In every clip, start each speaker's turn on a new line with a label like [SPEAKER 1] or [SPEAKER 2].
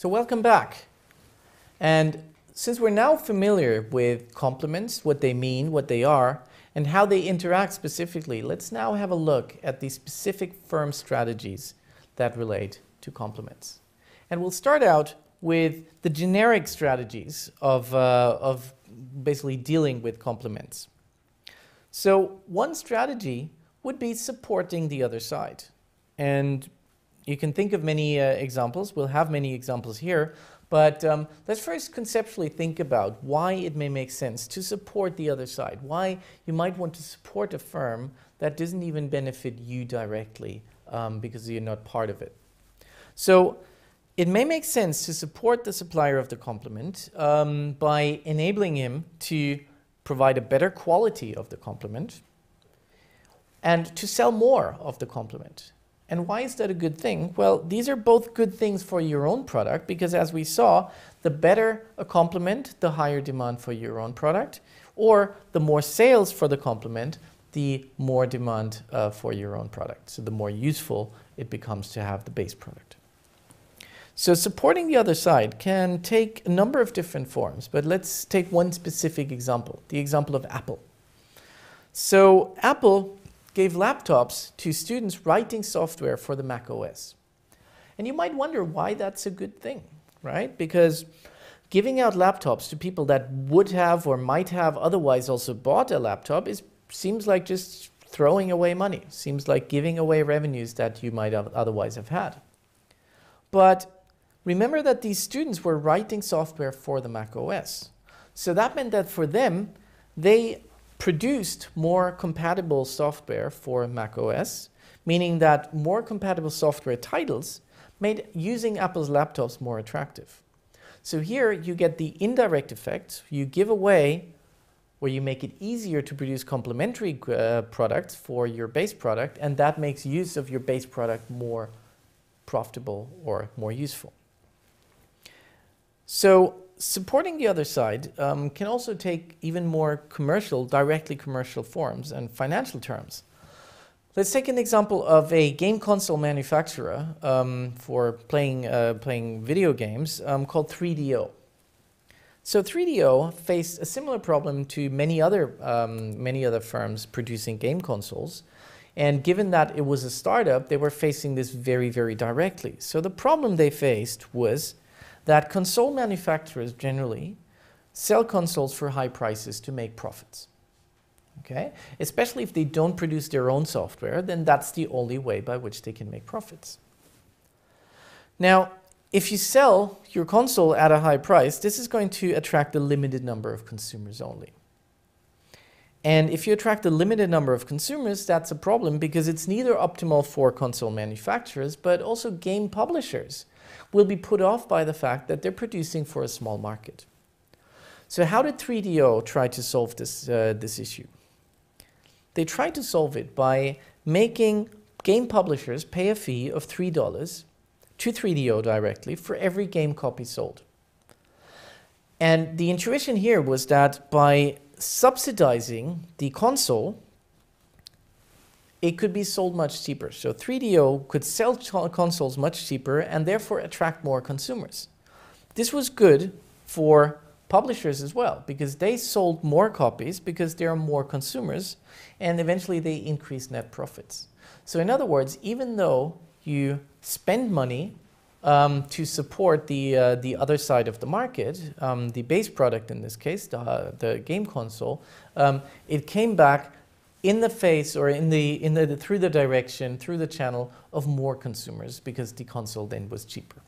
[SPEAKER 1] So welcome back. And since we're now familiar with complements, what they mean, what they are, and how they interact specifically, let's now have a look at the specific firm strategies that relate to complements. And we'll start out with the generic strategies of, uh, of basically dealing with complements. So one strategy would be supporting the other side. And you can think of many uh, examples. We'll have many examples here. But um, let's first conceptually think about why it may make sense to support the other side, why you might want to support a firm that doesn't even benefit you directly um, because you're not part of it. So it may make sense to support the supplier of the complement um, by enabling him to provide a better quality of the complement and to sell more of the complement. And why is that a good thing? Well, these are both good things for your own product because as we saw, the better a complement, the higher demand for your own product, or the more sales for the complement, the more demand uh, for your own product. So the more useful it becomes to have the base product. So supporting the other side can take a number of different forms, but let's take one specific example, the example of Apple. So Apple gave laptops to students writing software for the Mac OS. And you might wonder why that's a good thing, right? Because giving out laptops to people that would have or might have otherwise also bought a laptop is seems like just throwing away money. Seems like giving away revenues that you might have otherwise have had. But remember that these students were writing software for the Mac OS. So that meant that for them, they produced more compatible software for macOS, meaning that more compatible software titles made using Apple's laptops more attractive. So here you get the indirect effect. You give away where you make it easier to produce complementary uh, products for your base product, and that makes use of your base product more profitable or more useful. So supporting the other side um, can also take even more commercial, directly commercial forms and financial terms. Let's take an example of a game console manufacturer um, for playing, uh, playing video games um, called 3DO. So 3DO faced a similar problem to many other, um, many other firms producing game consoles. And given that it was a startup, they were facing this very, very directly. So the problem they faced was that console manufacturers generally sell consoles for high prices to make profits. Okay? Especially if they don't produce their own software, then that's the only way by which they can make profits. Now, if you sell your console at a high price, this is going to attract a limited number of consumers only. And if you attract a limited number of consumers, that's a problem because it's neither optimal for console manufacturers, but also game publishers will be put off by the fact that they're producing for a small market. So how did 3DO try to solve this, uh, this issue? They tried to solve it by making game publishers pay a fee of $3 to 3DO directly for every game copy sold. And the intuition here was that by subsidizing the console, it could be sold much cheaper. So 3DO could sell consoles much cheaper and therefore attract more consumers. This was good for publishers as well because they sold more copies because there are more consumers and eventually they increase net profits. So in other words, even though you spend money um, to support the, uh, the other side of the market, um, the base product in this case, the, the game console, um, it came back in the face or in the, in the, through the direction, through the channel of more consumers because the console then was cheaper.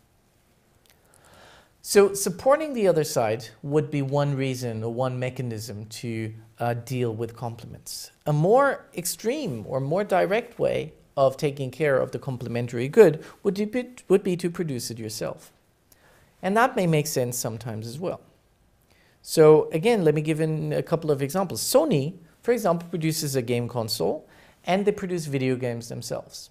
[SPEAKER 1] So supporting the other side would be one reason or one mechanism to uh, deal with complements. A more extreme or more direct way of taking care of the complementary good would be, would be to produce it yourself. And that may make sense sometimes as well. So again, let me give in a couple of examples. Sony for example, produces a game console and they produce video games themselves,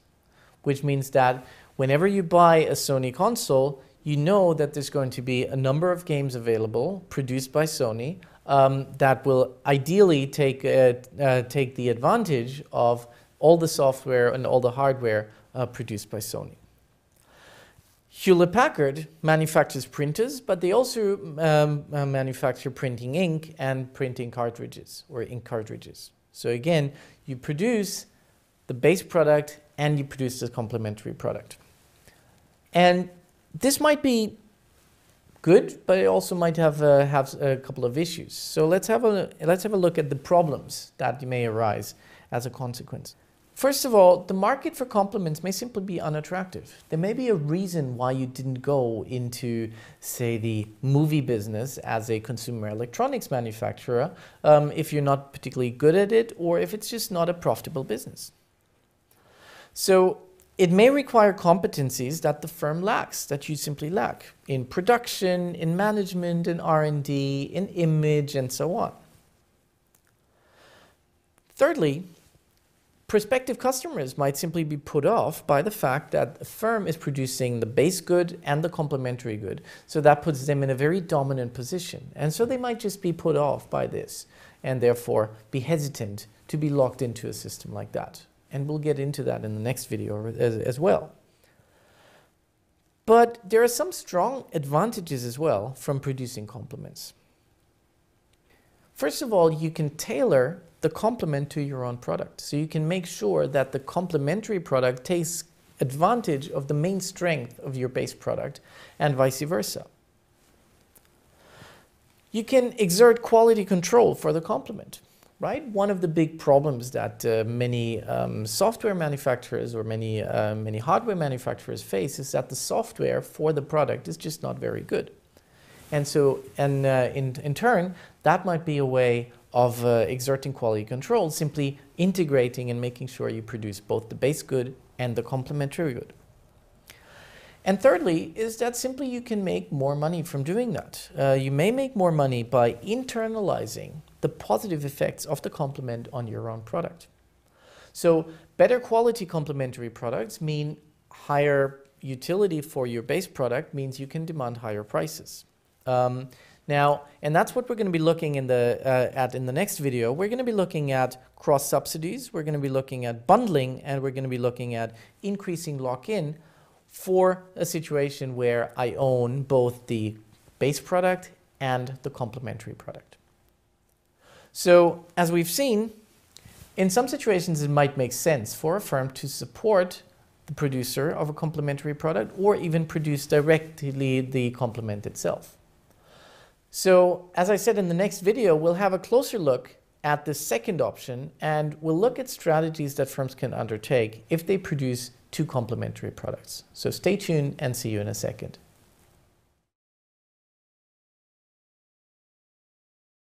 [SPEAKER 1] which means that whenever you buy a Sony console, you know that there's going to be a number of games available produced by Sony um, that will ideally take, uh, uh, take the advantage of all the software and all the hardware uh, produced by Sony. Hewlett Packard manufactures printers, but they also um, uh, manufacture printing ink and printing cartridges or ink cartridges. So again, you produce the base product and you produce the complementary product. And this might be good, but it also might have uh, have a couple of issues. So let's have a let's have a look at the problems that may arise as a consequence. First of all, the market for complements may simply be unattractive. There may be a reason why you didn't go into, say, the movie business as a consumer electronics manufacturer um, if you're not particularly good at it or if it's just not a profitable business. So it may require competencies that the firm lacks, that you simply lack in production, in management, in R&D, in image, and so on. Thirdly, prospective customers might simply be put off by the fact that the firm is producing the base good and the complementary good. So that puts them in a very dominant position. And so they might just be put off by this and therefore be hesitant to be locked into a system like that. And we'll get into that in the next video as, as well. But there are some strong advantages as well from producing complements. First of all, you can tailor the complement to your own product. So you can make sure that the complementary product takes advantage of the main strength of your base product and vice versa. You can exert quality control for the complement, right? One of the big problems that uh, many um, software manufacturers or many, uh, many hardware manufacturers face is that the software for the product is just not very good. And so, and uh, in, in turn, that might be a way of uh, exerting quality control, simply integrating and making sure you produce both the base good and the complementary good. And thirdly, is that simply you can make more money from doing that. Uh, you may make more money by internalizing the positive effects of the complement on your own product. So better quality complementary products mean higher utility for your base product means you can demand higher prices. Um, now, and that's what we're going to be looking in the, uh, at in the next video. We're going to be looking at cross subsidies, we're going to be looking at bundling, and we're going to be looking at increasing lock-in for a situation where I own both the base product and the complementary product. So as we've seen, in some situations it might make sense for a firm to support the producer of a complementary product or even produce directly the complement itself. So as I said in the next video, we'll have a closer look at the second option and we'll look at strategies that firms can undertake if they produce two complementary products. So stay tuned and see you in a second.